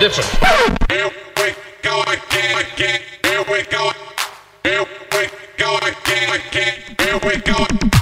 different. Here we go again, again. Here we go. Here we go again, again. Here we go.